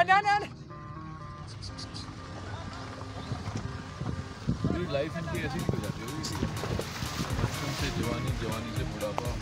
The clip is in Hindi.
Down, down, down. लाइफ इनकी ऐसी हो जाती बचपन से जवानी जवानी से बुढ़ापा